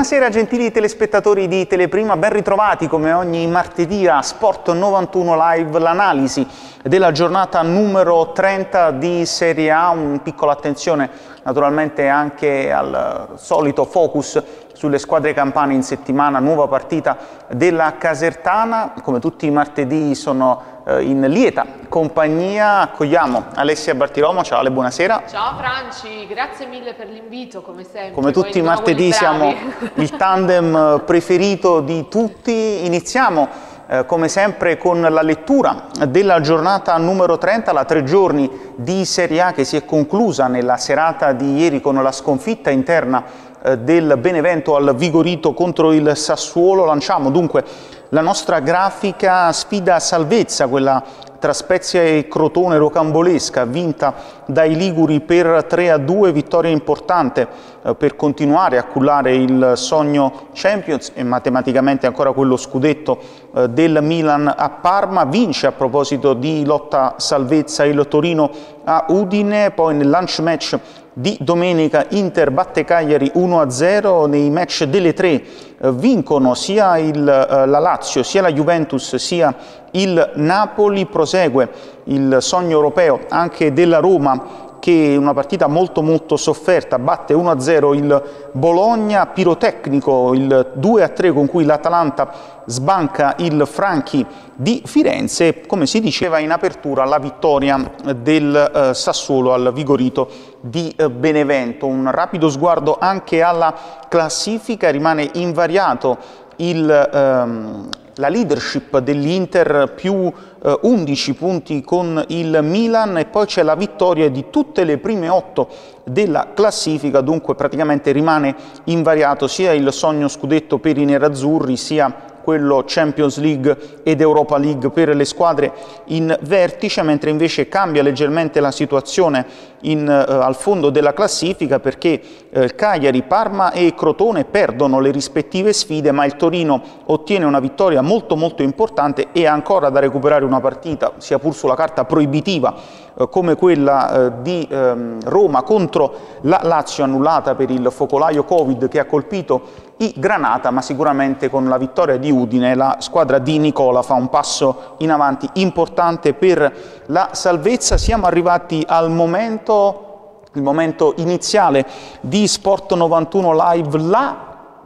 Buonasera gentili telespettatori di Teleprima, ben ritrovati come ogni martedì a Sport 91 Live, l'analisi della giornata numero 30 di Serie A, un piccola attenzione naturalmente anche al solito focus sulle squadre campane in settimana, nuova partita della Casertana, come tutti i martedì sono in lieta compagnia, accogliamo Alessia Bartiromo, ciao Ale, buonasera. Ciao Franci, grazie mille per l'invito come sempre. Come tutti i martedì siamo il tandem preferito di tutti, iniziamo eh, come sempre con la lettura della giornata numero 30, la tre giorni di Serie A che si è conclusa nella serata di ieri con la sconfitta interna eh, del Benevento al Vigorito contro il Sassuolo. Lanciamo dunque la nostra grafica sfida salvezza, quella tra Spezia e Crotone rocambolesca, vinta dai Liguri per 3 a 2, vittoria importante eh, per continuare a cullare il sogno Champions e matematicamente ancora quello scudetto eh, del Milan a Parma. Vince a proposito di lotta salvezza il Torino a Udine, poi nel lunch match di domenica Inter batte Cagliari 1-0, nei match delle tre eh, vincono sia il, eh, la Lazio, sia la Juventus, sia il Napoli, prosegue il sogno europeo anche della Roma che una partita molto molto sofferta, batte 1-0 il Bologna, pirotecnico il 2-3 con cui l'Atalanta sbanca il Franchi di Firenze, come si diceva in apertura la vittoria del eh, Sassuolo al Vigorito di eh, Benevento. Un rapido sguardo anche alla classifica, rimane invariato il, ehm, la leadership dell'Inter più eh, 11 punti con il Milan e poi c'è la vittoria di tutte le prime otto della classifica, dunque praticamente rimane invariato sia il sogno scudetto per i nerazzurri sia quello Champions League ed Europa League per le squadre in vertice, mentre invece cambia leggermente la situazione in, eh, al fondo della classifica perché eh, Cagliari, Parma e Crotone perdono le rispettive sfide, ma il Torino ottiene una vittoria molto molto importante e ha ancora da recuperare una partita, sia pur sulla carta proibitiva, eh, come quella eh, di ehm, Roma contro la Lazio annullata per il focolaio Covid che ha colpito i Granata, ma sicuramente con la vittoria di Udine la squadra di Nicola fa un passo in avanti importante per la salvezza. Siamo arrivati al momento, il momento iniziale di Sport 91 Live, la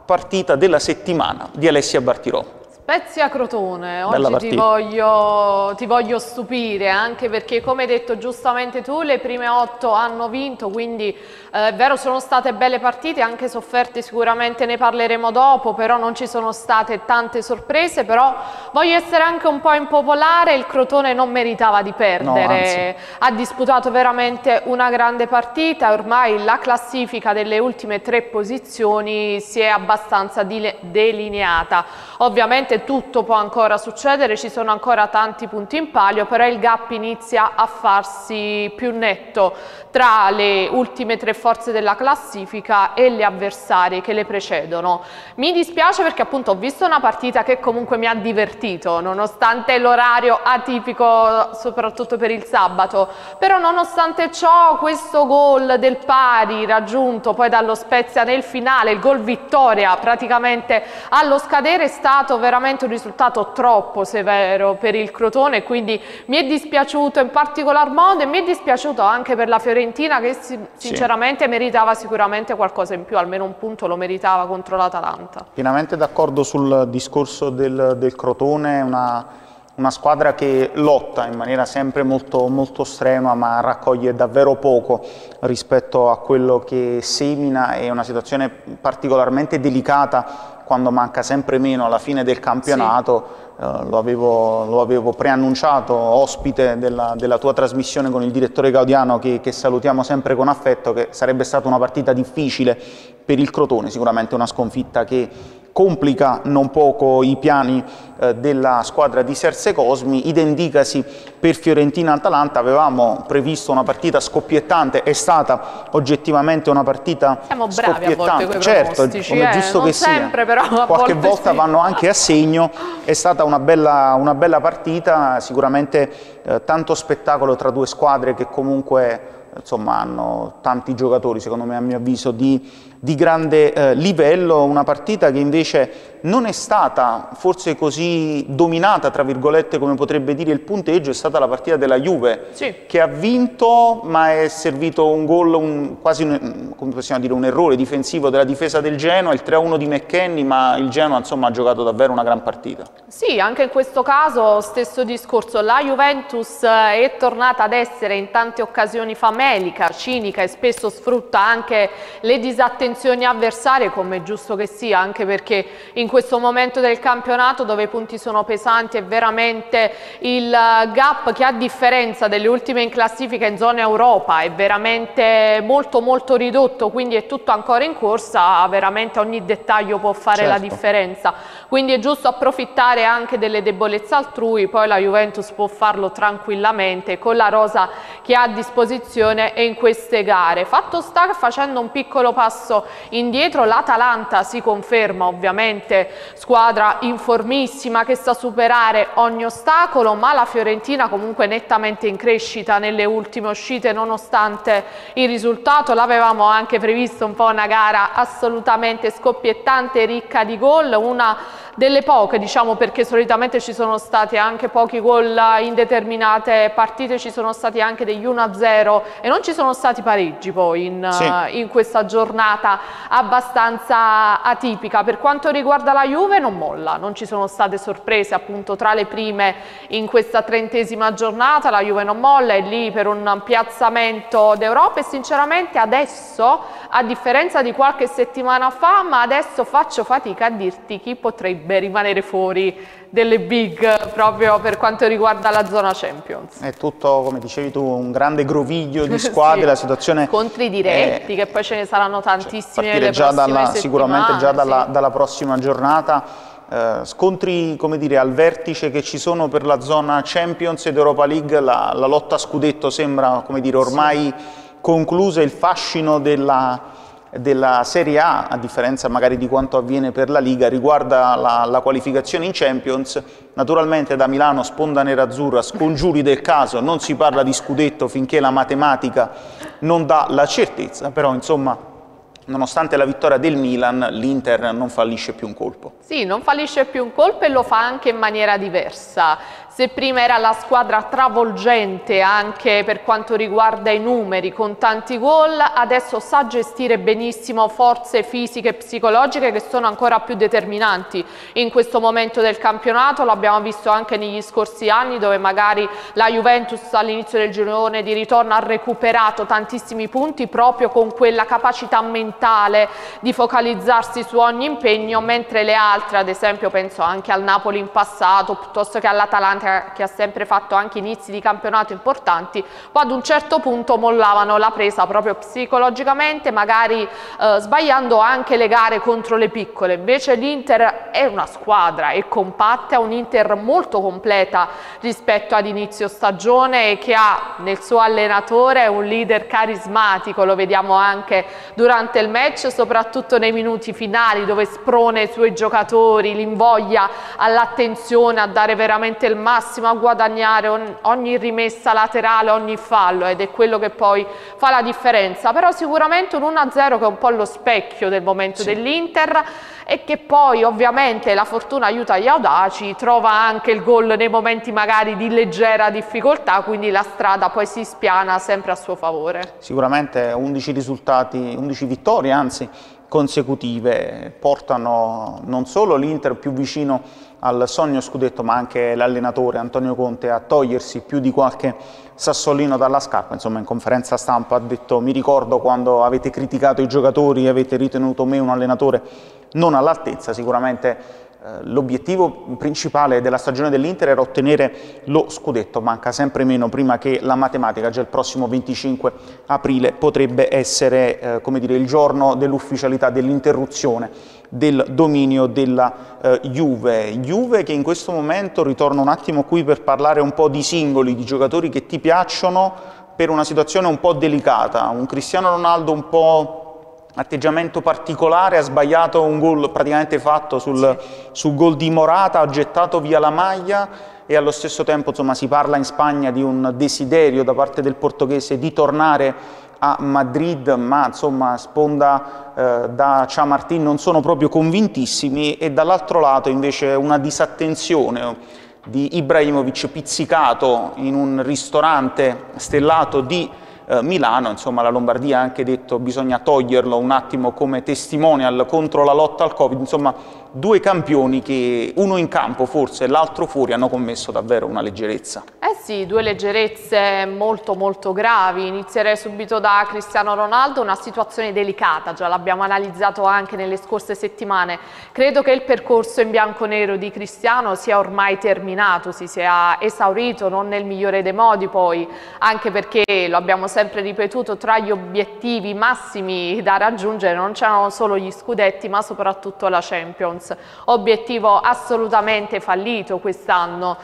partita della settimana di Alessia Bartirò. Spezia Crotone, oggi ti voglio, ti voglio, stupire anche perché come hai detto giustamente tu le prime otto hanno vinto quindi eh, è vero sono state belle partite anche sofferte sicuramente ne parleremo dopo però non ci sono state tante sorprese però voglio essere anche un po' impopolare il Crotone non meritava di perdere. no, ha disputato veramente una grande partita ormai la classifica delle ultime tre posizioni si è abbastanza delineata. Ovviamente Ovviamente tutto può ancora succedere, ci sono ancora tanti punti in palio, però il gap inizia a farsi più netto tra le ultime tre forze della classifica e le avversarie che le precedono. Mi dispiace perché appunto ho visto una partita che comunque mi ha divertito, nonostante l'orario atipico soprattutto per il sabato, però nonostante ciò questo gol del pari raggiunto poi dallo Spezia nel finale, il gol vittoria praticamente allo scadere è stato veramente veramente un risultato troppo severo per il Crotone, quindi mi è dispiaciuto in particolar modo e mi è dispiaciuto anche per la Fiorentina che sinceramente sì. meritava sicuramente qualcosa in più, almeno un punto lo meritava contro l'Atalanta. Pienamente d'accordo sul discorso del, del Crotone, una una squadra che lotta in maniera sempre molto, molto estrema ma raccoglie davvero poco rispetto a quello che semina, è una situazione particolarmente delicata quando manca sempre meno alla fine del campionato, sì. eh, lo, avevo, lo, avevo, preannunciato ospite della, della, tua trasmissione con il direttore Gaudiano che, che salutiamo sempre con affetto, che sarebbe stata una partita difficile per il Crotone, sicuramente una sconfitta che complica non poco i piani eh, della squadra di Serse Cosmi, identicasi per Fiorentina-Atalanta, avevamo previsto una partita scoppiettante, è stata oggettivamente una partita Siamo bravi scoppiettante, certo, come eh? giusto che sempre, sia, però qualche volta sì. vanno anche a segno, è stata una bella, una bella partita, sicuramente eh, tanto spettacolo tra due squadre che comunque insomma hanno tanti giocatori secondo me a mio avviso di, di grande eh, livello, una partita che invece non è stata forse così dominata, tra virgolette, come potrebbe dire il punteggio, è stata la partita della Juve, sì. che ha vinto ma è servito un gol, un, quasi un, come possiamo dire, un errore difensivo della difesa del Genoa, il 3-1 di McKenny, ma il Genoa insomma ha giocato davvero una gran partita. Sì, anche in questo caso stesso discorso, la Juventus eh, è tornata ad essere in tante occasioni famelica, cinica e spesso sfrutta anche le disattenzioni avversarie come è giusto che sia, anche perché in questo momento del campionato dove i punti sono pesanti è veramente il gap che a differenza delle ultime in classifica in zona Europa è veramente molto molto ridotto quindi è tutto ancora in corsa veramente ogni dettaglio può fare certo. la differenza quindi è giusto approfittare anche delle debolezze altrui poi la Juventus può farlo tranquillamente con la rosa che ha a disposizione e in queste gare fatto sta facendo un piccolo passo indietro l'Atalanta si conferma ovviamente squadra informissima che sa superare ogni ostacolo, ma la Fiorentina comunque nettamente in crescita nelle ultime uscite nonostante il risultato. L'avevamo anche previsto un po' una gara assolutamente scoppiettante, ricca di gol, una delle poche diciamo perché solitamente ci sono stati anche pochi gol in determinate partite, ci sono stati anche degli 1-0 e non ci sono stati pareggi poi in, sì. in questa giornata abbastanza atipica. Per quanto riguarda la Juve non molla, non ci sono state sorprese appunto tra le prime in questa trentesima giornata, la Juve non molla, è lì per un piazzamento d'Europa e sinceramente adesso, a differenza di qualche settimana fa, ma adesso faccio fatica a dirti chi potrebbe rimanere fuori delle big proprio per quanto riguarda la zona Champions. È tutto, come dicevi tu, un grande groviglio di squadre, sì. la situazione... Contri diretti, è... che poi ce ne saranno tantissimi cioè, già dalla, Sicuramente già dalla, sì. dalla prossima giornata. Eh, scontri come dire, al vertice che ci sono per la zona Champions ed Europa League, la, la lotta a scudetto sembra come dire, ormai sì. Conclusa, il fascino della, della Serie A, a differenza magari di quanto avviene per la Liga, riguarda la, la qualificazione in Champions. Naturalmente da Milano, sponda nerazzurra, scongiuri del caso, non si parla di scudetto finché la matematica non dà la certezza, però insomma nonostante la vittoria del Milan, l'Inter non fallisce più un colpo. Sì, non fallisce più un colpo e lo fa anche in maniera diversa. Se prima era la squadra travolgente anche per quanto riguarda i numeri con tanti gol, adesso sa gestire benissimo forze fisiche e psicologiche che sono ancora più determinanti in questo momento del campionato, l'abbiamo visto anche negli scorsi anni dove magari la Juventus all'inizio del girone di ritorno ha recuperato tantissimi punti proprio con quella capacità mentale di focalizzarsi su ogni impegno, mentre le altre, ad esempio penso anche al Napoli in passato, piuttosto che all'Atalanta che ha sempre fatto anche inizi di campionato importanti, poi ad un certo punto mollavano la presa proprio psicologicamente, magari eh, sbagliando anche le gare contro le piccole. Invece l'Inter è una squadra, è compatta, è un Inter molto completa rispetto ad inizio stagione e che ha nel suo allenatore un leader carismatico, lo vediamo anche durante il match, soprattutto nei minuti finali dove sprone i suoi giocatori, li invoglia all'attenzione, a dare veramente il massimo massimo a guadagnare ogni rimessa laterale, ogni fallo ed è quello che poi fa la differenza, però sicuramente un 1-0 che è un po' lo specchio del momento sì. dell'Inter e che poi ovviamente la fortuna aiuta gli audaci, trova anche il gol nei momenti magari di leggera difficoltà, quindi la strada poi si spiana sempre a suo favore. Sicuramente 11 risultati, 11 vittorie anzi consecutive portano non solo l'Inter più vicino al sogno scudetto ma anche l'allenatore Antonio Conte a togliersi più di qualche sassolino dalla scarpa, insomma in conferenza stampa ha detto mi ricordo quando avete criticato i giocatori avete ritenuto me un allenatore non all'altezza, sicuramente eh, l'obiettivo principale della stagione dell'Inter era ottenere lo scudetto, manca sempre meno prima che la matematica, già il prossimo 25 aprile potrebbe essere eh, dire, il giorno dell'ufficialità, dell'interruzione del dominio della eh, Juve. Juve che in questo momento, ritorno un attimo qui per parlare un po' di singoli, di giocatori che ti piacciono per una situazione un po' delicata, un Cristiano Ronaldo un po' atteggiamento particolare, ha sbagliato un gol praticamente fatto sul, sì. sul gol di Morata, ha gettato via la maglia e allo stesso tempo insomma, si parla in Spagna di un desiderio da parte del portoghese di tornare a Madrid, ma insomma sponda eh, da Ciamartin non sono proprio convintissimi e dall'altro lato invece una disattenzione di Ibrahimovic pizzicato in un ristorante stellato di eh, Milano, insomma la Lombardia ha anche detto bisogna toglierlo un attimo come testimonial contro la lotta al Covid, insomma due campioni che uno in campo forse e l'altro fuori hanno commesso davvero una leggerezza. Eh sì, due leggerezze molto molto gravi. Inizierei subito da Cristiano Ronaldo, una situazione delicata, già l'abbiamo analizzato anche nelle scorse settimane. Credo che il percorso in bianco-nero di Cristiano sia ormai terminato, si sia esaurito, non nel migliore dei modi poi, anche perché, lo abbiamo sempre ripetuto, tra gli obiettivi massimi da raggiungere non c'erano solo gli scudetti ma soprattutto la Champions. Champions, obiettivo assolutamente fallito quest'anno,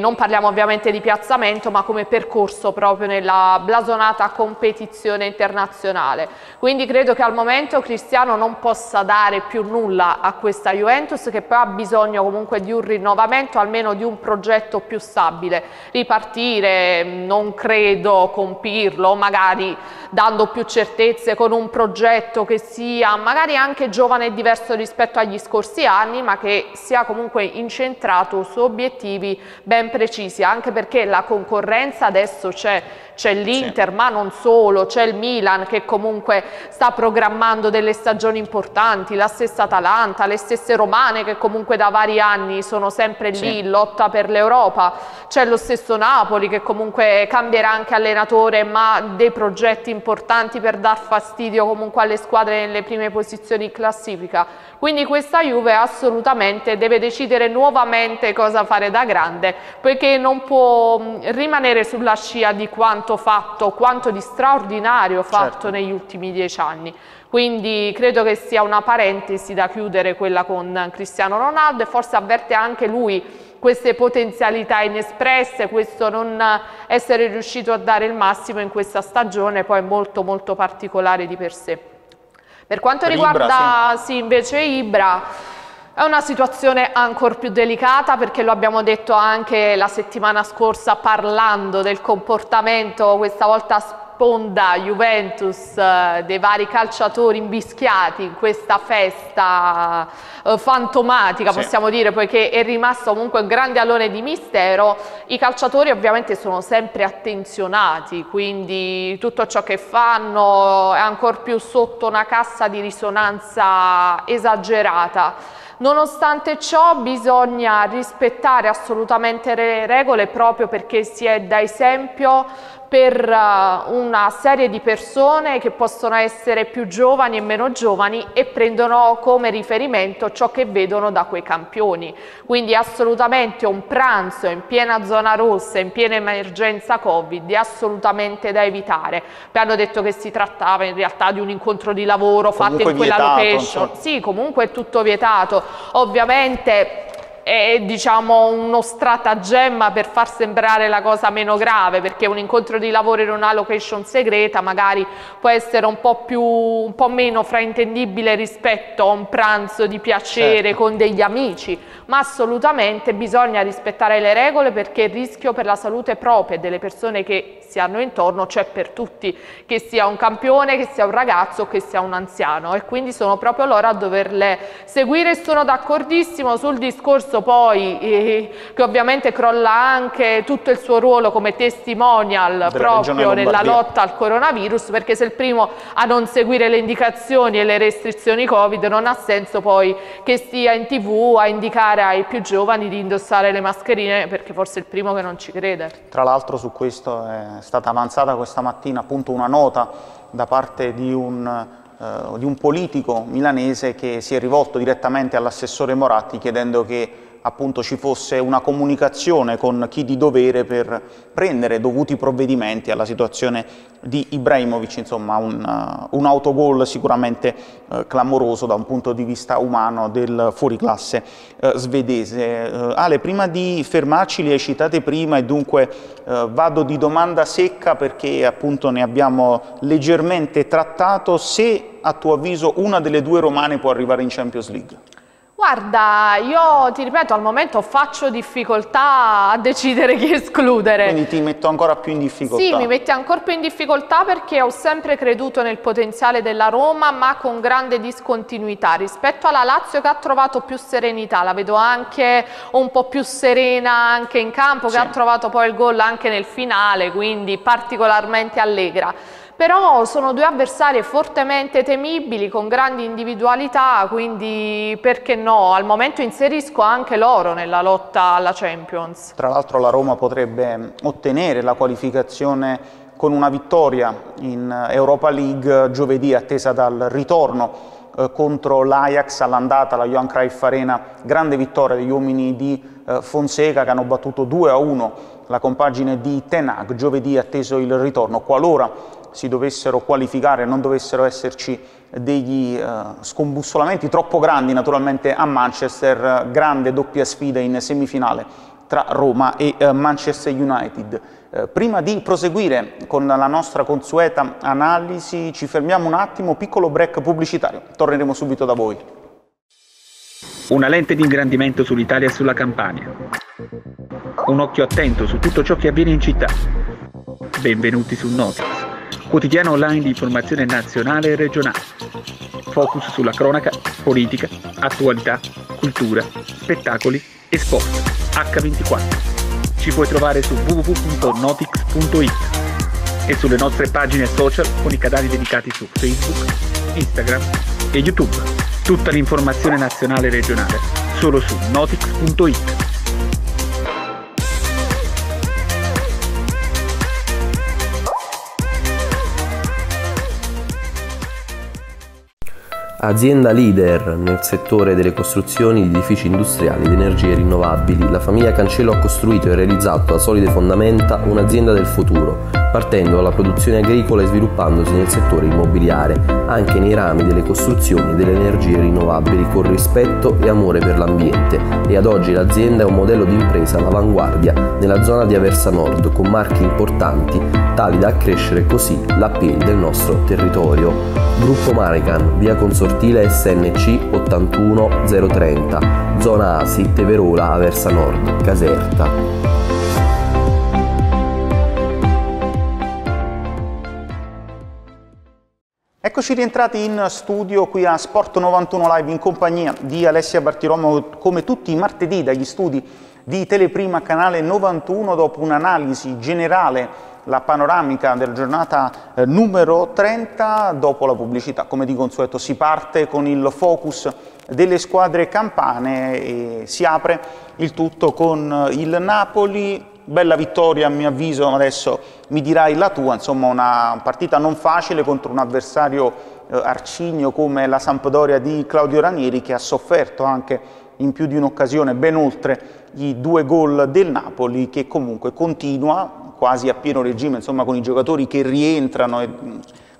non parliamo ovviamente di piazzamento ma come percorso proprio nella blasonata competizione internazionale. Quindi credo che al momento Cristiano non possa dare più nulla a questa Juventus che poi ha bisogno comunque di un rinnovamento, almeno di un progetto più stabile. Ripartire non credo compirlo, magari dando più certezze con un progetto che sia magari anche giovane e diverso rispetto agli scorsi anni ma che sia comunque incentrato su obiettivi ben precisi anche perché la concorrenza adesso c'è c'è l'Inter sì. ma non solo, c'è il Milan che comunque sta programmando delle stagioni importanti, la stessa Atalanta, le stesse Romane che comunque da vari anni sono sempre lì in lotta per l'Europa, c'è lo stesso Napoli che comunque cambierà anche allenatore ma dei progetti importanti per dar fastidio comunque alle squadre nelle prime posizioni in classifica, quindi questa Juve assolutamente deve decidere nuovamente cosa fare da grande poiché non può rimanere sulla scia di quanto fatto, quanto di straordinario fatto certo. negli ultimi dieci anni. Quindi credo che sia una parentesi da chiudere quella con Cristiano Ronaldo e forse avverte anche lui queste potenzialità inespresse, questo non essere riuscito a dare il massimo in questa stagione poi molto molto particolare di per sé. Per quanto riguarda Ibra, sì. Sì, invece Ibra, è una situazione ancora più delicata perché lo abbiamo detto anche la settimana scorsa parlando del comportamento questa volta sponda Juventus eh, dei vari calciatori imbischiati in questa festa eh, fantomatica sì. possiamo dire poiché è rimasto comunque un grande alone di mistero i calciatori ovviamente sono sempre attenzionati quindi tutto ciò che fanno è ancora più sotto una cassa di risonanza esagerata Nonostante ciò bisogna rispettare assolutamente le regole proprio perché si è da esempio per uh, una serie di persone che possono essere più giovani e meno giovani e prendono come riferimento ciò che vedono da quei campioni. Quindi assolutamente un pranzo in piena zona rossa, in piena emergenza Covid è assolutamente da evitare. Vi hanno detto che si trattava in realtà di un incontro di lavoro comunque fatto in quella vietato, location. Sì, comunque è tutto vietato. Ovviamente è diciamo uno stratagemma per far sembrare la cosa meno grave perché un incontro di lavoro in una location segreta magari può essere un po' più un po' meno fraintendibile rispetto a un pranzo di piacere certo. con degli amici ma assolutamente bisogna rispettare le regole perché il rischio per la salute propria delle persone che si hanno intorno c'è per tutti che sia un campione, che sia un ragazzo, che sia un anziano e quindi sono proprio loro a doverle seguire sono d'accordissimo sul discorso discorso poi eh, che ovviamente crolla anche tutto il suo ruolo come testimonial proprio nella lotta al coronavirus perché se il primo a non seguire le indicazioni e le restrizioni covid non ha senso poi che stia in tv a indicare ai più giovani di indossare le mascherine perché forse è il primo che non ci crede. Tra l'altro su questo è stata avanzata questa mattina appunto una nota da parte di un eh, di un politico milanese che si è rivolto direttamente all'assessore Moratti chiedendo che appunto ci fosse una comunicazione con chi di dovere per prendere dovuti provvedimenti alla situazione di Ibrahimovic, insomma un, uh, un autogol sicuramente uh, clamoroso da un punto di vista umano del fuoriclasse uh, svedese. Ale, prima di fermarci, li hai citate prima e dunque vado di domanda secca perché appunto ne abbiamo leggermente trattato, se a tuo avviso una delle due romane può arrivare in Champions League? Guarda, io ti ripeto, al momento faccio difficoltà a decidere chi escludere. Quindi ti metto ancora più in difficoltà? Sì, mi metti ancora più in difficoltà perché ho sempre creduto nel potenziale della Roma, ma con grande discontinuità. Rispetto alla Lazio che ha trovato più serenità, la vedo anche un po' più serena anche in campo, che sì. ha trovato poi il gol anche nel finale, quindi particolarmente allegra però sono due avversari fortemente temibili con grandi individualità quindi perché no? Al momento inserisco anche loro nella lotta alla Champions. Tra l'altro la Roma potrebbe ottenere la qualificazione con una vittoria in Europa League giovedì attesa dal ritorno eh, contro l'Ajax all'andata alla Johan Cruyff Arena. Grande vittoria degli uomini di eh, Fonseca che hanno battuto 2 a 1 la compagine di Tenag giovedì atteso il ritorno. Qualora si dovessero qualificare, non dovessero esserci degli uh, scombussolamenti troppo grandi naturalmente a Manchester, grande doppia sfida in semifinale tra Roma e uh, Manchester United. Uh, prima di proseguire con la nostra consueta analisi ci fermiamo un attimo, piccolo break pubblicitario, torneremo subito da voi. Una lente di ingrandimento sull'Italia e sulla Campania. Un occhio attento su tutto ciò che avviene in città. Benvenuti su Notice quotidiano online di informazione nazionale e regionale. Focus sulla cronaca, politica, attualità, cultura, spettacoli e sport. H24. Ci puoi trovare su www.notix.it e sulle nostre pagine social con i canali dedicati su Facebook, Instagram e YouTube. Tutta l'informazione nazionale e regionale solo su notix.it. Azienda leader nel settore delle costruzioni di edifici industriali ed energie rinnovabili, la famiglia Cancello ha costruito e realizzato a solide fondamenta un'azienda del futuro, partendo dalla produzione agricola e sviluppandosi nel settore immobiliare, anche nei rami delle costruzioni e delle energie rinnovabili con rispetto e amore per l'ambiente e ad oggi l'azienda è un modello di impresa all'avanguardia nella zona di Aversa Nord con marchi importanti tali da accrescere così l'appeal del nostro territorio. Gruppo Marican, via Consortile SNC 81030, zona Asi, Teverola, Aversa Nord, Caserta. Eccoci rientrati in studio qui a Sport 91 Live in compagnia di Alessia Bartiromo come tutti i martedì dagli studi di Teleprima Canale 91 dopo un'analisi generale la panoramica della giornata eh, numero 30 dopo la pubblicità. Come di consueto si parte con il focus delle squadre campane e si apre il tutto con il Napoli. Bella vittoria a mio avviso, adesso mi dirai la tua, insomma una partita non facile contro un avversario eh, arcigno come la Sampdoria di Claudio Ranieri che ha sofferto anche in più di un'occasione ben oltre i due gol del Napoli che comunque continua quasi a pieno regime, insomma con i giocatori che rientrano e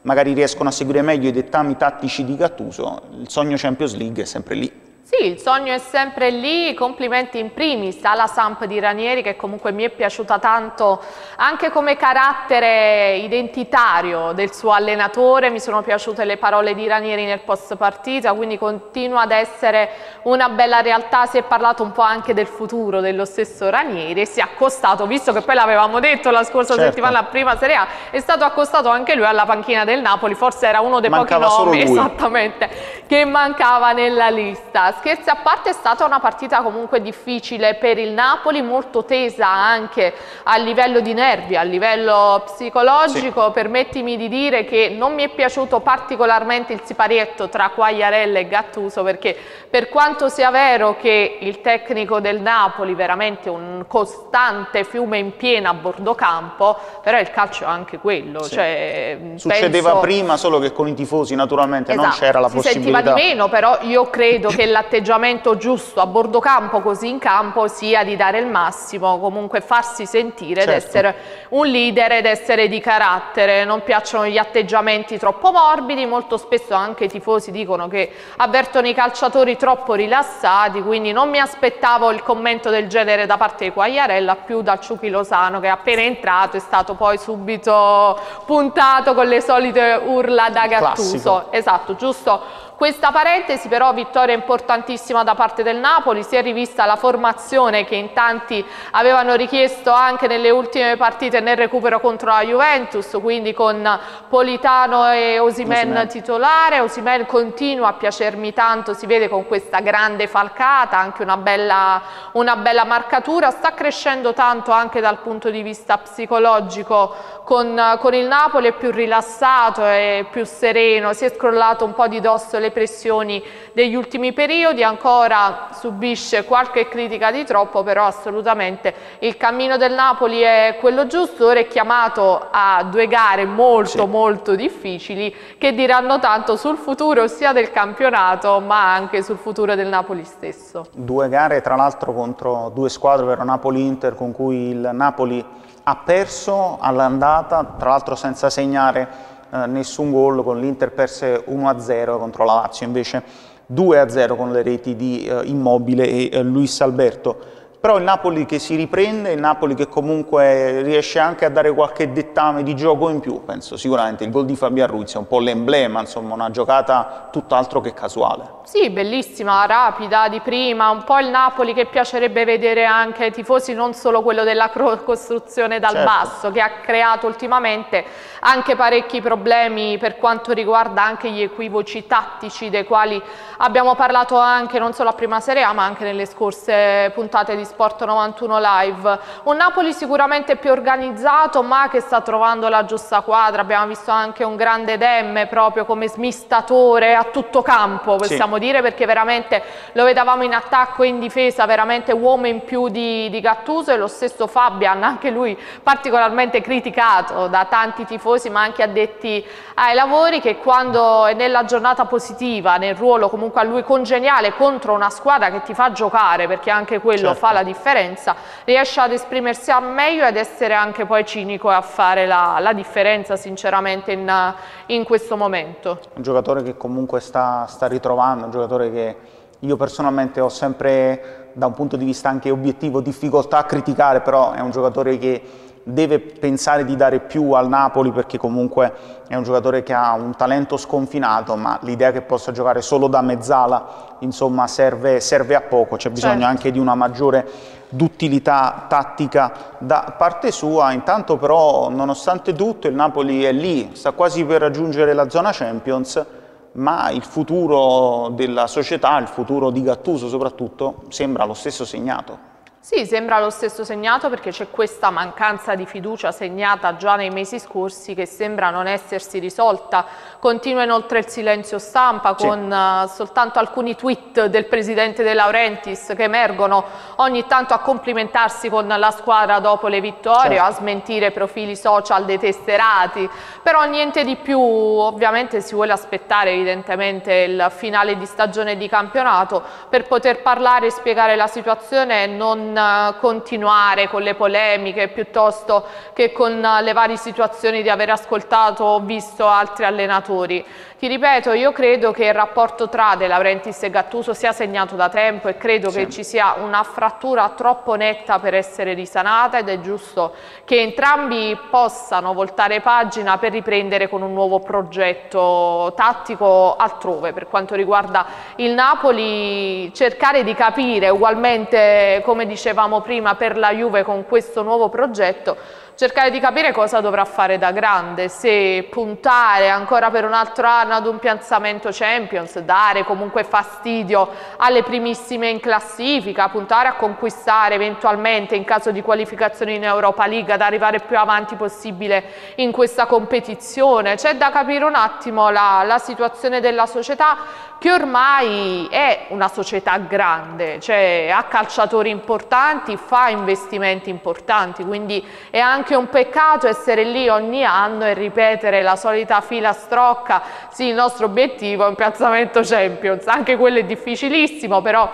magari riescono a seguire meglio i dettami tattici di Gattuso, il sogno Champions League è sempre lì. Sì, il sogno è sempre lì, complimenti in primis alla Samp di Ranieri che comunque mi è piaciuta tanto anche come carattere identitario del suo allenatore, mi sono piaciute le parole di Ranieri nel post partita, quindi continua ad essere una bella realtà, si è parlato un po' anche del futuro dello stesso Ranieri e si è accostato, visto che poi l'avevamo detto la scorsa certo. settimana, la prima Serie A, è stato accostato anche lui alla panchina del Napoli, forse era uno dei Mancava pochi nomi esattamente, che mancava nella lista scherzi a parte è stata una partita comunque difficile per il Napoli, molto tesa anche a livello di nervi, a livello psicologico. Sì. Permettimi di dire che non mi è piaciuto particolarmente il siparietto tra Quagliarella e Gattuso perché per quanto sia vero che il tecnico del Napoli veramente un costante fiume in piena a bordo campo, però il calcio è anche quello. Sì. Cioè, Succedeva penso... prima solo che con i tifosi naturalmente esatto. non c'era la si possibilità. Si sentiva di meno, però io credo che l'attenzione l'atteggiamento giusto a bordo campo così in campo sia di dare il massimo, comunque farsi sentire certo. ed essere un leader ed essere di carattere. Non piacciono gli atteggiamenti troppo morbidi, molto spesso anche i tifosi dicono che avvertono i calciatori troppo rilassati, quindi non mi aspettavo il commento del genere da parte di Quagliarella, più dal Ciuchi Losano che appena entrato è stato poi subito puntato con le solite urla da Gattuso. Classico. Esatto, giusto Questa parentesi però vittoria importantissima da parte del Napoli, si è rivista la formazione che in tanti avevano richiesto anche nelle ultime partite nel recupero contro la Juventus, quindi con Politano e Osimen titolare, Osimen continua a piacermi tanto, si vede con questa grande falcata, anche una bella, una bella marcatura, sta crescendo tanto anche dal punto di vista psicologico con, con il Napoli, è più rilassato, è più sereno, si è scrollato un po' di dosso le pressioni degli ultimi periodi, ancora subisce qualche critica di troppo, però assolutamente il cammino del Napoli è quello giusto, ora è chiamato a due gare molto sì. molto difficili che diranno tanto sul futuro sia del campionato ma anche sul futuro del Napoli stesso. Due gare tra l'altro contro due squadre, ovvero Napoli-Inter, con cui il Napoli ha perso all'andata, tra l'altro senza segnare eh, nessun gol, con l'Inter perse 1-0 contro la Lazio, invece 2-0 con le reti di eh, Immobile e eh, Luis Alberto. Però il Napoli che si riprende, il Napoli che comunque riesce anche a dare qualche dettame di gioco in più, penso sicuramente il gol di Fabian Ruiz è un po' l'emblema, insomma una giocata tutt'altro che casuale. Sì, bellissima, rapida, di prima, un po' il Napoli che piacerebbe vedere anche ai tifosi, non solo quello della costruzione dal certo. basso, che ha creato ultimamente anche parecchi problemi per quanto riguarda anche gli equivoci tattici dei quali abbiamo parlato anche non solo a prima Serie A ma anche nelle scorse puntate di Sport 91 Live. Un Napoli sicuramente più organizzato ma che sta trovando la giusta quadra, abbiamo visto anche un grande Demme proprio come smistatore a tutto campo possiamo sì. dire perché veramente lo vedavamo in attacco e in difesa, veramente uomo in più di, di Gattuso e lo stesso Fabian, anche lui particolarmente criticato da tanti tifosi ma anche addetti ai lavori che quando è nella giornata positiva, nel ruolo comunque a lui congeniale contro una squadra che ti fa giocare perché anche quello certo. fa la la differenza, riesce ad esprimersi al meglio ed essere anche poi cinico e a fare la, la differenza sinceramente in, in, questo momento. Un giocatore che comunque sta, sta ritrovando, un giocatore che io personalmente ho sempre da un punto di vista anche obiettivo difficoltà a criticare, però è un giocatore che deve pensare di dare più al Napoli perché comunque è un giocatore che ha un talento sconfinato, ma l'idea che possa giocare solo da mezzala insomma serve, serve a poco, c'è bisogno certo. anche di una maggiore d'utilità tattica da parte sua, intanto però nonostante tutto il Napoli è lì, sta quasi per raggiungere la zona Champions, ma il futuro della società, il futuro di Gattuso soprattutto, sembra lo stesso segnato. Sì, sembra lo stesso segnato perché c'è questa mancanza di fiducia segnata già nei mesi scorsi che sembra non essersi risolta. Continua inoltre il silenzio stampa con uh, soltanto alcuni tweet del presidente De Laurentiis che emergono ogni tanto a complimentarsi con la squadra dopo le vittorie, certo. a smentire profili social dei tesserati, però niente di più, ovviamente si vuole aspettare evidentemente il finale di stagione di campionato per poter parlare e spiegare la situazione non eh, continuare con le polemiche piuttosto che con eh, le varie situazioni di aver ascoltato o visto altri allenatori. Ti ripeto, io credo che il rapporto tra De Laurentiis e Gattuso sia segnato da tempo e credo sì. che ci sia una frattura troppo netta per essere risanata ed è giusto che entrambi possano voltare pagina per riprendere con un nuovo progetto tattico altrove. Per quanto riguarda il Napoli, cercare di capire ugualmente, come dicevamo prima, per la Juve con questo nuovo progetto, cercare di capire cosa dovrà fare da grande, se puntare ancora per un altro anno ad un piazzamento Champions, dare comunque fastidio alle primissime in classifica, puntare a conquistare eventualmente in caso di qualificazione in Europa League, ad arrivare più avanti possibile in questa competizione. C'è da capire un attimo la, la situazione della società che ormai è una società grande, cioè ha calciatori importanti, fa investimenti importanti, quindi è anche un peccato essere lì ogni anno e ripetere la solita fila strocca, sì il nostro obiettivo è un piazzamento Champions, anche quello è difficilissimo, però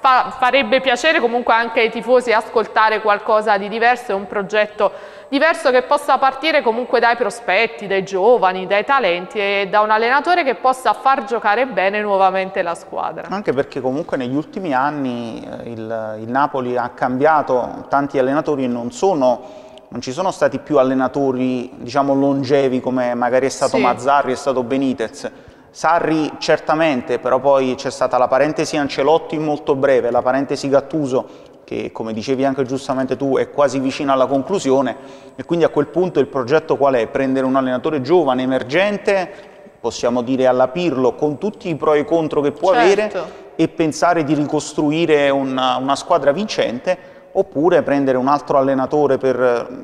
fa, farebbe piacere comunque anche ai tifosi ascoltare qualcosa di diverso, è un progetto diverso che possa partire comunque dai prospetti, dai giovani, dai talenti e da un allenatore che possa far giocare bene nuovamente la squadra. Anche perché comunque negli ultimi anni eh, il, il Napoli ha cambiato tanti allenatori e non sono non ci sono stati più allenatori diciamo longevi come magari è stato sì. Mazzarri, è stato Benitez Sarri certamente, però poi c'è stata la parentesi Ancelotti molto breve, la parentesi Gattuso che come dicevi anche giustamente tu è quasi vicina alla conclusione e quindi a quel punto il progetto qual è? Prendere un allenatore giovane, emergente, possiamo dire alla Pirlo, con tutti i pro e i contro che può certo. avere e pensare di ricostruire una, una squadra vincente oppure prendere un altro allenatore per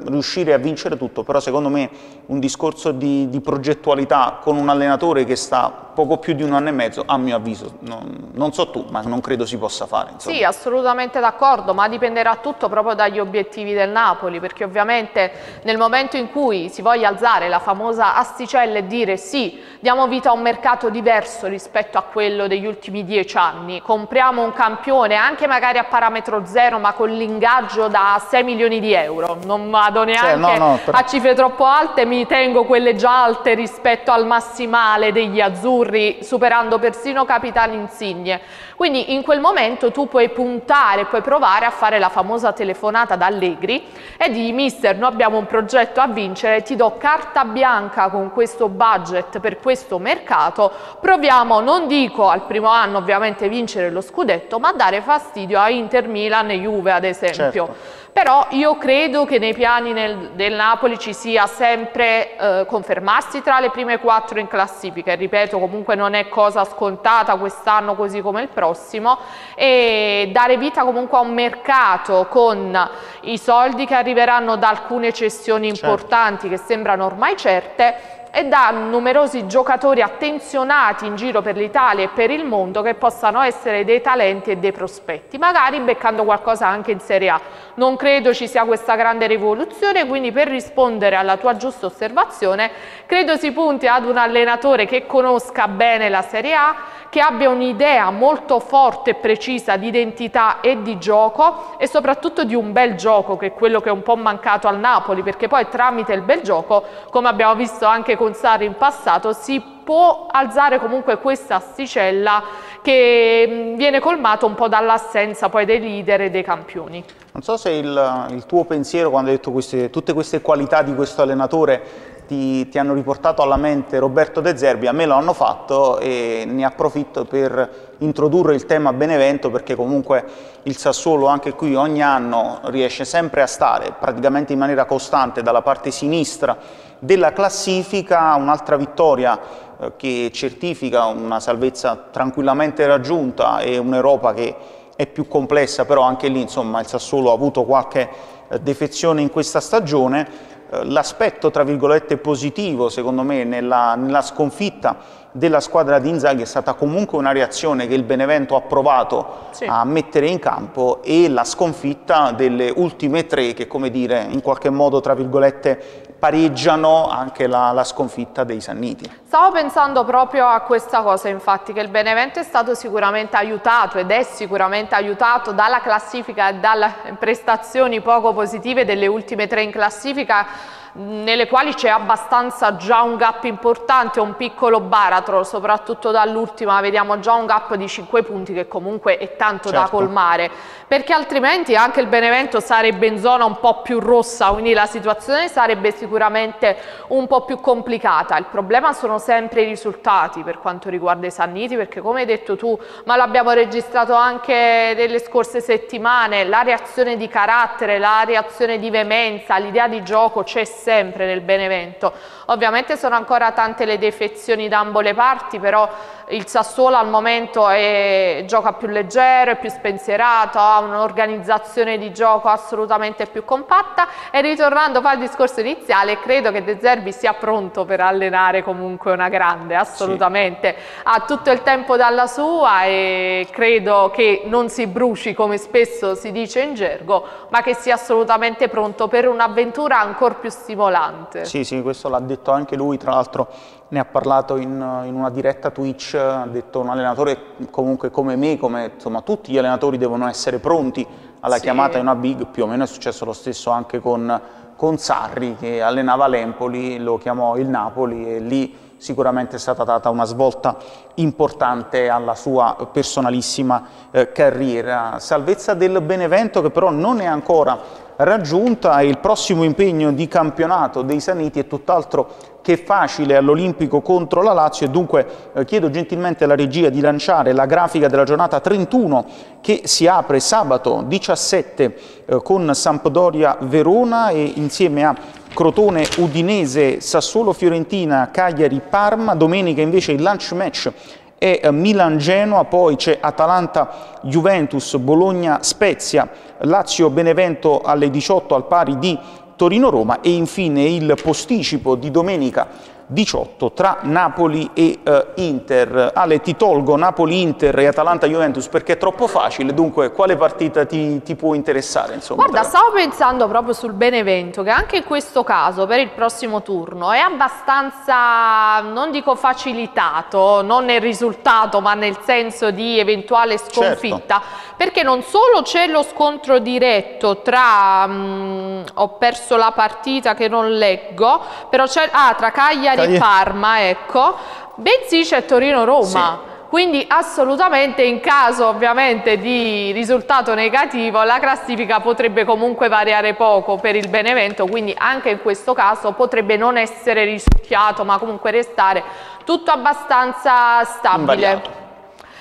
riuscire a vincere tutto, però secondo me un discorso di, di progettualità con un allenatore che sta poco più di un anno e mezzo, a mio avviso, non, non so tu, ma non credo si possa fare. Insomma. Sì, assolutamente d'accordo, ma dipenderà tutto proprio dagli obiettivi del Napoli, perché ovviamente nel momento in cui si voglia alzare la famosa asticella e dire sì, diamo vita a un mercato diverso rispetto a quello degli ultimi dieci anni, compriamo un campione anche magari a parametro zero, ma con l'ingaggio da 6 milioni di euro, non vado cioè, neanche cioè, no, no, per... a cifre troppo alte, mi tengo quelle già alte rispetto al massimale degli azzurri, azzurri, superando persino capitani insigne. Quindi in quel momento tu puoi puntare, puoi provare a fare la famosa telefonata da Allegri e di mister noi abbiamo un progetto a vincere, ti do carta bianca con questo budget per questo mercato, proviamo, non dico al primo anno ovviamente vincere lo scudetto, ma dare fastidio a Inter, Milan e Juve ad esempio. Certo però io credo che nei piani nel, del Napoli ci sia sempre eh, confermarsi tra le prime quattro in classifica e ripeto comunque non è cosa scontata quest'anno così come il prossimo e dare vita comunque a un mercato con i soldi che arriveranno da alcune cessioni certo. importanti che sembrano ormai certe e da numerosi giocatori attenzionati in giro per l'Italia e per il mondo che possano essere dei talenti e dei prospetti, magari beccando qualcosa anche in Serie A. Non credo ci sia questa grande rivoluzione, quindi per rispondere alla tua giusta osservazione, credo si punti ad un allenatore che conosca bene la Serie A, che abbia un'idea molto forte e precisa di identità e di gioco e soprattutto di un bel gioco che è quello che è un po' mancato al Napoli perché poi tramite il bel gioco come abbiamo visto anche con Sarri in passato si può alzare comunque questa asticella che viene colmato un po' dall'assenza poi dei leader e dei campioni. Non so se il, il tuo pensiero quando hai detto queste, tutte queste qualità di questo allenatore ti, ti, hanno riportato alla mente Roberto De Zerbi, a me lo hanno fatto e ne approfitto per introdurre il tema Benevento perché comunque il Sassuolo anche qui ogni anno riesce sempre a stare praticamente in maniera costante dalla parte sinistra della classifica, un'altra vittoria eh, che certifica una salvezza tranquillamente raggiunta e un'Europa che è più complessa, però anche lì insomma il Sassuolo ha avuto qualche eh, defezione in questa stagione l'aspetto, tra virgolette, positivo, secondo me, nella, nella, sconfitta della squadra di Inzaghi è stata comunque una reazione che il Benevento ha provato sì. a mettere in campo e la sconfitta delle ultime tre che, come dire, in qualche modo, tra virgolette, pareggiano anche la, la, sconfitta dei Sanniti. Stavo pensando proprio a questa cosa, infatti, che il Benevento è stato sicuramente aiutato ed è sicuramente aiutato dalla classifica e dalle prestazioni poco positive delle ultime tre in classifica nelle quali c'è abbastanza già un gap importante, un piccolo baratro, soprattutto dall'ultima vediamo già un gap di 5 punti che comunque è tanto certo. da colmare, perché altrimenti anche il Benevento sarebbe in zona un po' più rossa, quindi la situazione sarebbe sicuramente un po' più complicata. Il problema sono sempre i risultati per quanto riguarda i Sanniti, perché come hai detto tu, ma l'abbiamo registrato anche nelle scorse settimane, la reazione di carattere, la reazione di veemenza, l'idea di gioco c'è sempre nel Benevento. Ovviamente sono ancora tante le defezioni da ambo le parti, però il Sassuolo al momento è, gioca più leggero, è più spensierato, ha un'organizzazione di gioco assolutamente più compatta e ritornando poi al discorso iniziale, credo che De Zerbi sia pronto per allenare comunque una grande, assolutamente. Sì. Ha tutto il tempo dalla sua e credo che non si bruci come spesso si dice in gergo, ma che sia assolutamente pronto per un'avventura ancora più stimolante. Sì, sì, questo l'ha detto anche lui, tra l'altro ne ha parlato in, in, una diretta Twitch, ha detto un allenatore comunque come me, come insomma tutti gli allenatori devono essere pronti alla sì. chiamata in una big, più o meno è successo lo stesso anche con, con Sarri che allenava l'Empoli, lo chiamò il Napoli e lì sicuramente è stata data una svolta importante alla sua personalissima eh, carriera. Salvezza del Benevento che però non è ancora raggiunta e il prossimo impegno di campionato dei Saniti è tutt'altro che facile all'Olimpico contro la Lazio. E dunque eh, chiedo gentilmente alla regia di lanciare la grafica della giornata 31 che si apre sabato 17 eh, con Sampdoria Verona e insieme a Crotone Udinese, Sassuolo Fiorentina, Cagliari Parma, domenica invece il lunch match è eh, Milan-Genoa, poi c'è Atalanta-Juventus, Bologna-Spezia, Lazio-Benevento alle 18 al pari di Torino-Roma e infine il posticipo di domenica 18 tra Napoli e uh, Inter. Ale, ti tolgo Napoli-Inter e Atalanta-Juventus perché è troppo facile, dunque quale partita ti, ti può interessare? Insomma, Guarda, stavo pensando proprio sul Benevento, che anche in questo caso per il prossimo turno è abbastanza, non dico facilitato, non nel risultato, ma nel senso di eventuale sconfitta, certo. Perché non solo c'è lo scontro diretto tra, mh, mm, ho perso la partita che non leggo, però c'è, ah, tra Cagliari Cagliari e Parma, ecco, bensì c'è Torino-Roma. Sì. Quindi assolutamente in caso ovviamente di risultato negativo la classifica potrebbe comunque variare poco per il Benevento, quindi anche in questo caso potrebbe non essere risucchiato ma comunque restare tutto abbastanza stabile. Invariato.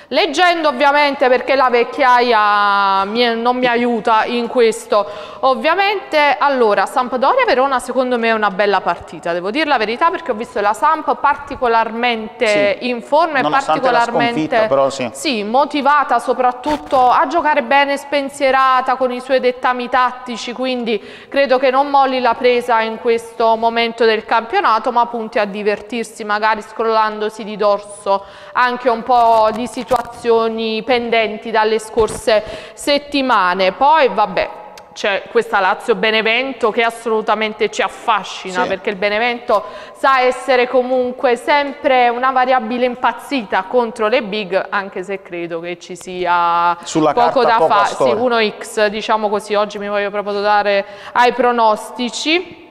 Leggendo ovviamente perché la vecchiaia non mi aiuta in questo, ovviamente allora Sampdoria-Verona secondo me è una bella partita, devo dire la verità perché ho visto la Samp particolarmente sì. in forma e particolarmente però, sì. Sì, motivata soprattutto a giocare bene, spensierata con i suoi dettami tattici, quindi credo che non molli la presa in questo momento del campionato ma punti a divertirsi magari scrollandosi di dorso anche un po' di situazioni situazioni pendenti dalle scorse settimane. Poi vabbè, c'è questa Lazio Benevento che assolutamente ci affascina sì. perché il Benevento sa essere comunque sempre una variabile impazzita contro le big anche se credo che ci sia Sulla poco da fare sì, 1x diciamo così oggi mi voglio proprio dare ai pronostici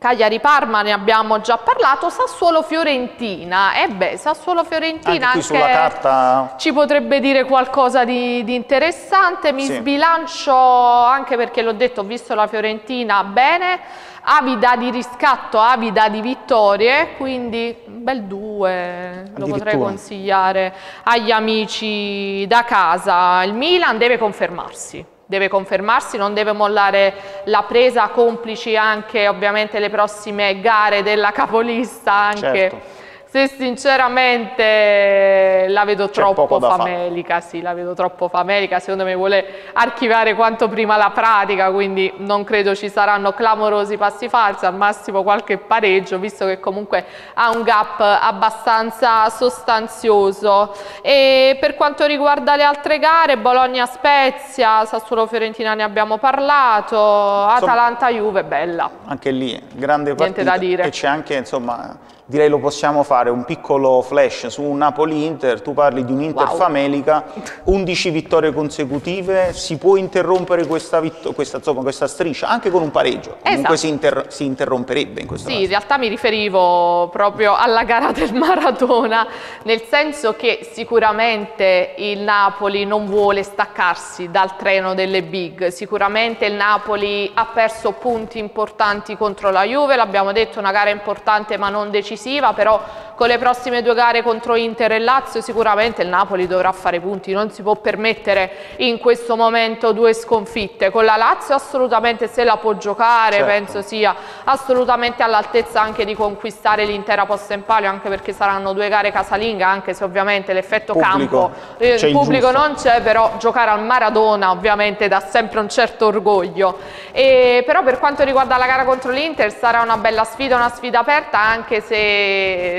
Cagliari-Parma ne abbiamo già parlato, Sassuolo-Fiorentina, e eh beh, Sassuolo-Fiorentina anche, anche carta... ci potrebbe dire qualcosa di, di interessante, mi sì. sbilancio anche perché l'ho detto, ho visto la Fiorentina bene, avida di riscatto, avida di vittorie, quindi un bel 2 lo potrei consigliare agli amici da casa. Il Milan deve confermarsi deve confermarsi, non deve mollare la presa, complici anche ovviamente le prossime gare della capolista, anche certo se sinceramente la vedo troppo famelica, sì, la vedo troppo famelica, secondo me vuole archiviare quanto prima la pratica, quindi non credo ci saranno clamorosi passi falsi, al massimo qualche pareggio, visto che comunque ha un gap abbastanza sostanzioso. E per quanto riguarda le altre gare, Bologna-Spezia, Sassuolo-Fiorentina ne abbiamo parlato, Atalanta-Juve, bella. Anche lì, grande partita. Niente da dire. E c'è anche, insomma direi lo possiamo fare, un piccolo flash su un Napoli-Inter, tu parli di un'Inter wow. famelica, 11 vittorie consecutive, si può interrompere questa, questa, insomma, questa striscia anche con un pareggio, esatto. comunque si, inter si, interromperebbe in questo sì. Sì, in realtà mi riferivo proprio alla gara del Maratona, nel senso che sicuramente il Napoli non vuole staccarsi dal treno delle big, sicuramente il Napoli ha perso punti importanti contro la Juve, l'abbiamo detto, una gara importante ma non decisiva, decisiva, però con le prossime due gare contro Inter e Lazio sicuramente il Napoli dovrà fare punti, non si può permettere in questo momento due sconfitte. Con la Lazio assolutamente se la può giocare, certo. penso sia assolutamente all'altezza anche di conquistare l'intera posta in palio, anche perché saranno due gare casalinghe, anche se ovviamente l'effetto campo, eh, il pubblico non c'è, però giocare al Maradona ovviamente dà sempre un certo orgoglio. E, però per quanto riguarda la gara contro l'Inter sarà una bella sfida, una sfida aperta, anche se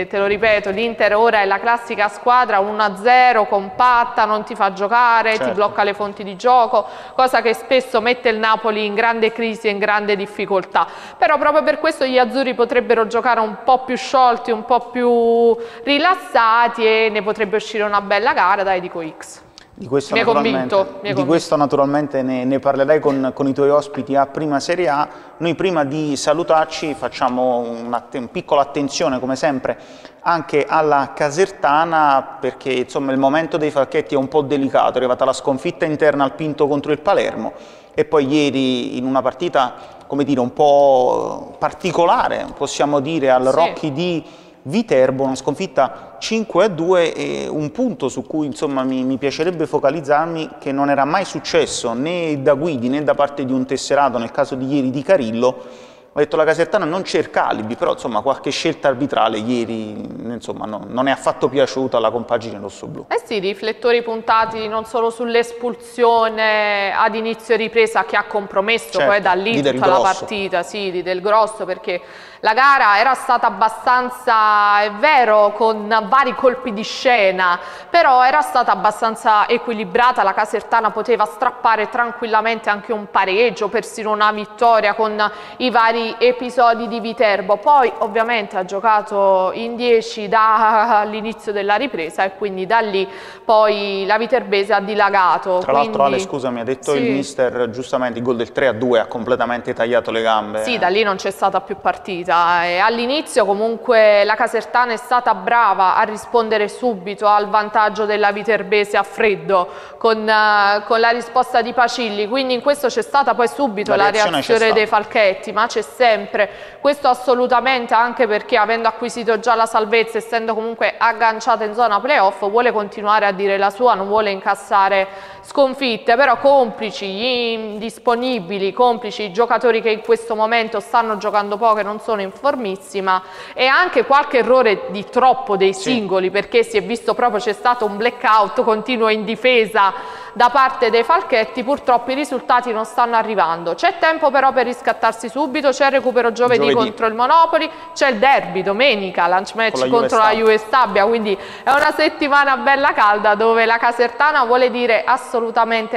te lo ripeto, l'Inter ora è la classica squadra 1-0, compatta, non ti fa giocare, certo. ti blocca le fonti di gioco, cosa che spesso mette il Napoli in grande crisi e in grande difficoltà. Però proprio per questo gli azzurri potrebbero giocare un po' più sciolti, un po' più rilassati e ne potrebbe uscire una bella gara, dai dico X. Di questo, mi naturalmente, mi di questo naturalmente ne, ne parlerai con, con, i tuoi ospiti a Prima Serie A. Noi prima di salutarci facciamo una, una piccola attenzione, come sempre, anche alla Casertana, perché insomma, il momento dei Falchetti è un po' delicato, è arrivata la sconfitta interna al Pinto contro il Palermo e poi ieri in una partita, come dire, un po' particolare, possiamo dire, al sì. Rocky di Viterbo, una sconfitta 5 a 2 e un punto su cui insomma, mi, mi, piacerebbe focalizzarmi che non era mai successo né da Guidi né da parte di un tesserato nel caso di ieri di Carillo ho detto la Casertana non cerca alibi, però insomma qualche scelta arbitrale ieri insomma, no, non è affatto piaciuta alla compagine rosso-blu. Eh sì, riflettori puntati non solo sull'espulsione ad inizio ripresa che ha compromesso certo, poi da lì tutta la partita, sì, di Del Grosso, perché la gara era stata abbastanza, è vero, con vari colpi di scena, però era stata abbastanza equilibrata, la Casertana poteva strappare tranquillamente anche un pareggio, persino una vittoria con i vari episodi di Viterbo. Poi ovviamente ha giocato in 10 dall'inizio della ripresa e quindi da lì poi la Viterbese ha dilagato. Tra quindi... l'altro Ale scusami, ha detto sì. il mister giustamente il gol del 3 a 2 ha completamente tagliato le gambe. Sì, da lì non c'è stata più partita partita. all'inizio comunque la Casertana è stata brava a rispondere subito al vantaggio della Viterbese a freddo con, uh, con la risposta di Pacilli, quindi in questo c'è stata poi subito la, la reazione dei Falchetti, ma c'è sempre, questo assolutamente anche perché avendo acquisito già la salvezza, essendo comunque agganciata in zona playoff, vuole continuare a dire la sua, non vuole incassare sconfitte, però complici, gli indisponibili, complici i giocatori che in questo momento stanno giocando poco e non sono in formissima e anche qualche errore di troppo dei singoli sì. perché si è visto proprio c'è stato un blackout continuo in difesa da parte dei Falchetti, purtroppo i risultati non stanno arrivando. C'è tempo però per riscattarsi subito, c'è il recupero giovedì, giovedì, contro il Monopoli, c'è il derby domenica, lunch match la contro la Juve Stabia, quindi è una settimana bella calda dove la Casertana vuole dire assolutamente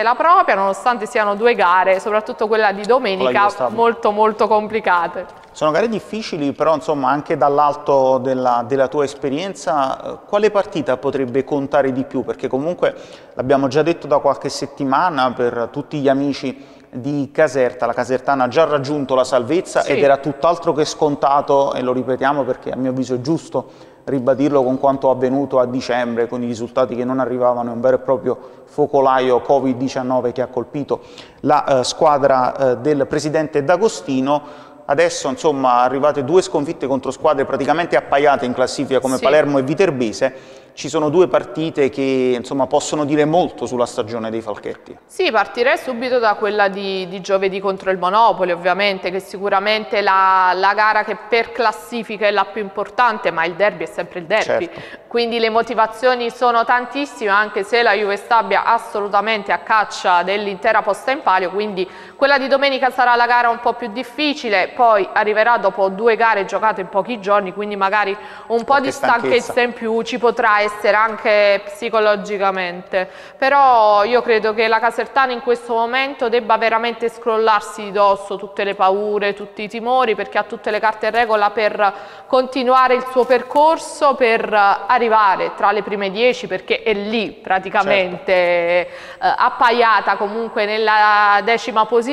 la propria, nonostante siano due gare, soprattutto quella di domenica, molto molto complicate. Sono gare difficili, però insomma anche dall'alto della, della, tua esperienza, eh, quale partita potrebbe contare di più? Perché comunque l'abbiamo già detto da qualche settimana per tutti gli amici di Caserta, la Casertana ha già raggiunto la salvezza sì. ed era tutt'altro che scontato, e lo ripetiamo perché a mio avviso è giusto ribadirlo con quanto avvenuto a dicembre, con i risultati che non arrivavano, è un vero e proprio focolaio Covid-19 che ha colpito la eh, squadra eh, del presidente D'Agostino. Adesso insomma arrivate due sconfitte contro squadre praticamente appaiate in classifica come sì. Palermo e Viterbese ci sono due partite che insomma, possono dire molto sulla stagione dei Falchetti. Sì, partirei subito da quella di, di giovedì contro il Monopoli, ovviamente, che sicuramente la, la, gara che per classifica è la più importante, ma il derby è sempre il derby. Certo. Quindi le motivazioni sono tantissime, anche se la Juve Stabia assolutamente a caccia dell'intera posta in palio, quindi quella di domenica sarà la gara un po' più difficile, poi arriverà dopo due gare giocate in pochi giorni, quindi magari un po' di stanchezza in più ci potrà essere anche psicologicamente, però io credo che la Casertana in questo momento debba veramente scrollarsi di dosso tutte le paure, tutti i timori, perché ha tutte le carte in regola per continuare il suo percorso, per arrivare tra le prime dieci, perché è lì praticamente certo. eh, appaiata comunque nella decima posizione,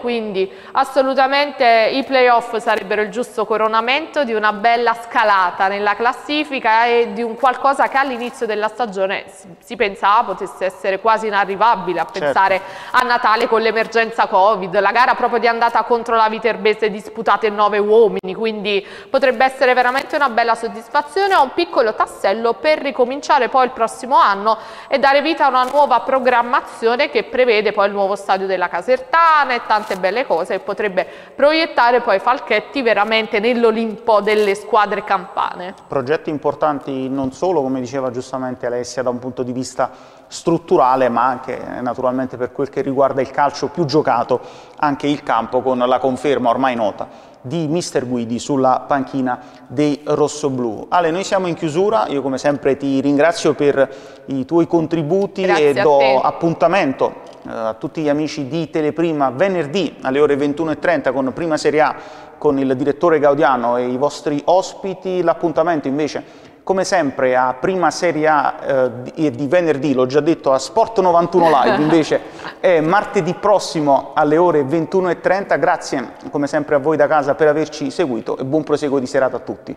quindi assolutamente i playoff sarebbero il giusto coronamento di una bella scalata nella classifica e di un qualcosa cosa che all'inizio della stagione si pensava potesse essere quasi inarrivabile, a certo. pensare a Natale con l'emergenza Covid, la gara proprio di andata contro la Viterbese disputata in nove uomini, quindi potrebbe essere veramente una bella soddisfazione, un piccolo tassello per ricominciare poi il prossimo anno e dare vita a una nuova programmazione che prevede poi il nuovo stadio della Casertana e tante belle cose e potrebbe proiettare poi Falchetti veramente nell'Olimpo delle squadre campane. Progetti importanti non solo come diceva giustamente Alessia, da un punto di vista strutturale, ma anche eh, naturalmente per quel che riguarda il calcio più giocato, anche il campo con la conferma ormai nota di Mister Guidi sulla panchina dei rossoblù. Ale, noi siamo in chiusura, io come sempre ti ringrazio per i tuoi contributi Grazie e do appuntamento a tutti gli amici di Teleprima venerdì alle ore 21.30 con Prima Serie A con il direttore Gaudiano e i vostri ospiti. L'appuntamento invece come sempre a prima serie A eh, di venerdì, l'ho già detto, a Sport 91 Live, invece è martedì prossimo alle ore 21.30. Grazie come sempre a voi da casa per averci seguito e buon proseguo di serata a tutti.